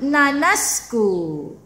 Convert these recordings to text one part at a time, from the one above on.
nanasku.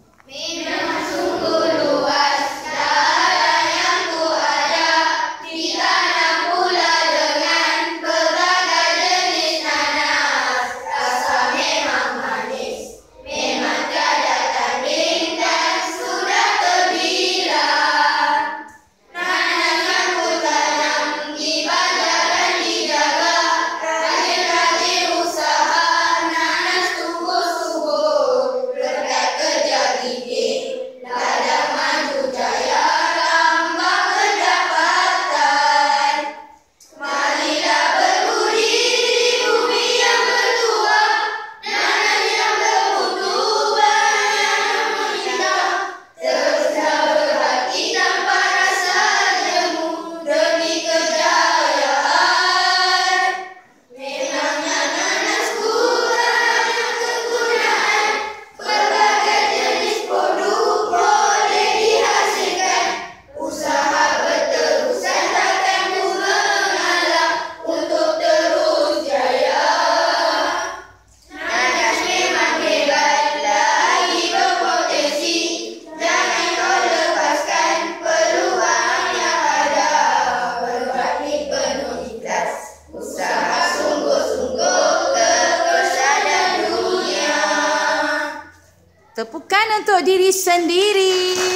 Tepukan untuk diri sendiri.